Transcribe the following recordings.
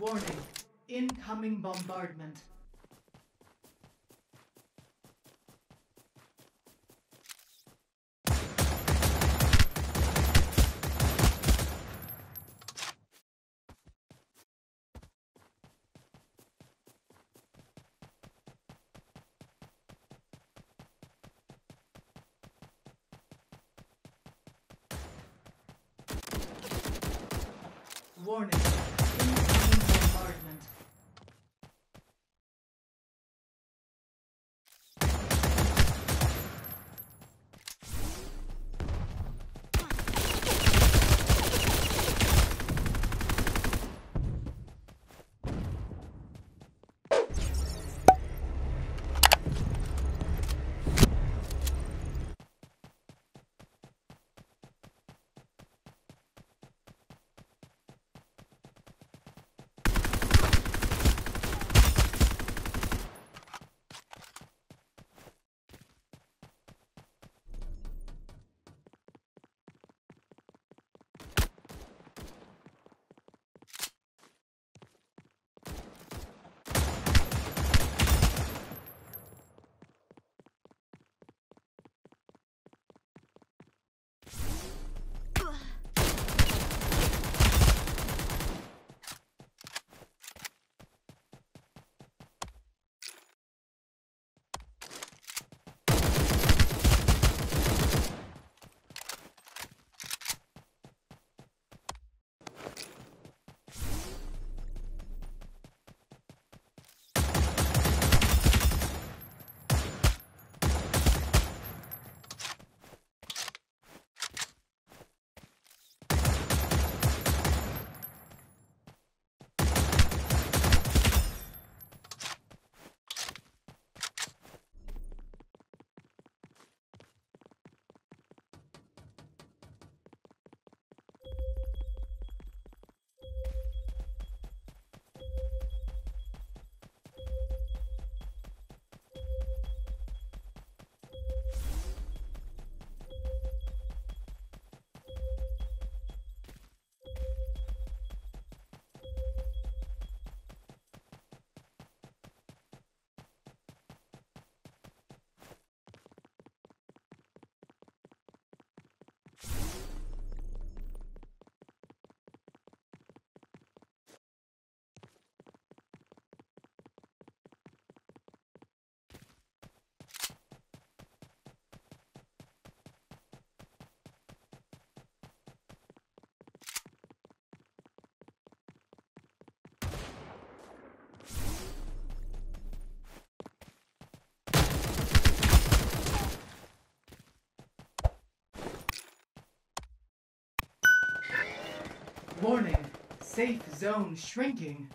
Warning. Incoming bombardment. Warning. Safe zone shrinking.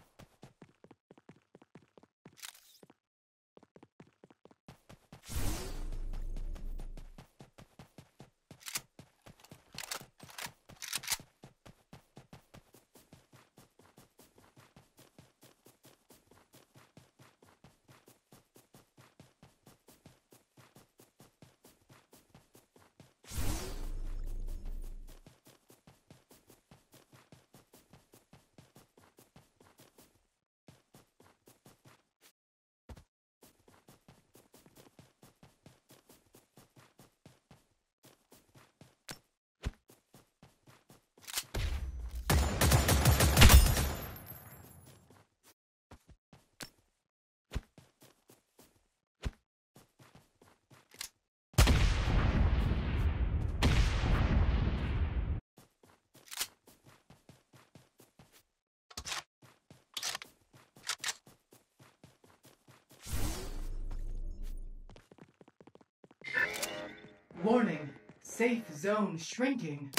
Warning. Safe zone shrinking.